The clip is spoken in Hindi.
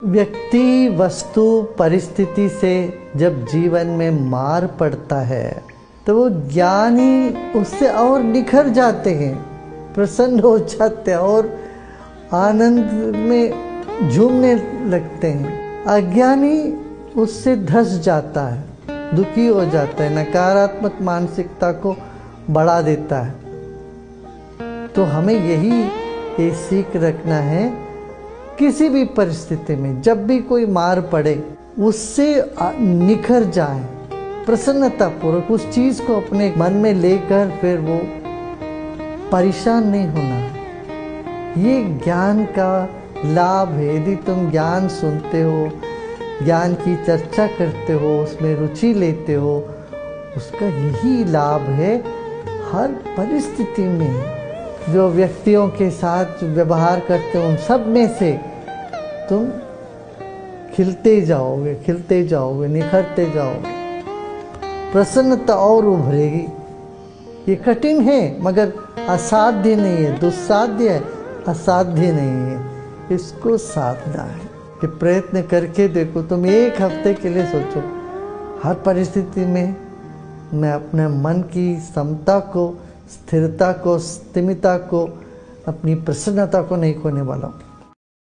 व्यक्ति वस्तु परिस्थिति से जब जीवन में मार पड़ता है तो वो ज्ञानी उससे और निखर जाते हैं, प्रसन्न हो जाते हैं और आनंद में झूमने लगते हैं। अज्ञानी उससे धस जाता है, दुखी हो जाता है, नकारात्मक मानसिकता को बढ़ा देता है। तो हमें यही ये सीख रखना है किसी भी परिस्थिति में जब भी कोई मार पड़े, उससे निखर जाए प्रसन्नता पूर्वक उस चीज़ को अपने मन में लेकर फिर वो परेशान नहीं होना। ये ज्ञान का लाभ है। यदि तुम ज्ञान सुनते हो, ज्ञान की चर्चा करते हो, उसमें रुचि लेते हो, उसका यही लाभ है हर परिस्थिति में। जो व्यक्तियों के साथ व्यवहार करते हो उन सब में से तुम खिलते जाओगे खिलते जाओगे, निखरते जाओगे। प्रसन्नता और उभरेगी। ये कठिन है, मगर असाध्य नहीं है, दुस्साध्य है, असाध्य नहीं है। इसको साधना है। कि प्रयत्न करके देखो, तुम एक हफ़्ते के लिए सोचो, हर परिस्थिति में मैं अपने मन की समता को स्थिरता को स्थिमिता को अपनी प्रसन्नता को नहीं खोने वाला हूँ।